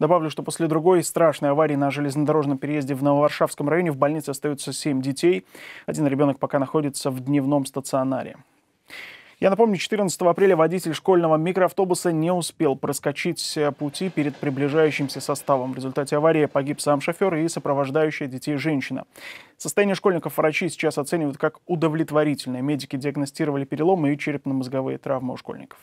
Добавлю, что после другой страшной аварии на железнодорожном переезде в Нововаршавском районе в больнице остаются 7 детей. Один ребенок пока находится в дневном стационаре. Я напомню, 14 апреля водитель школьного микроавтобуса не успел проскочить э, пути перед приближающимся составом. В результате аварии погиб сам шофер и сопровождающая детей женщина. Состояние школьников врачи сейчас оценивают как удовлетворительное. Медики диагностировали переломы и черепно-мозговые травмы у школьников.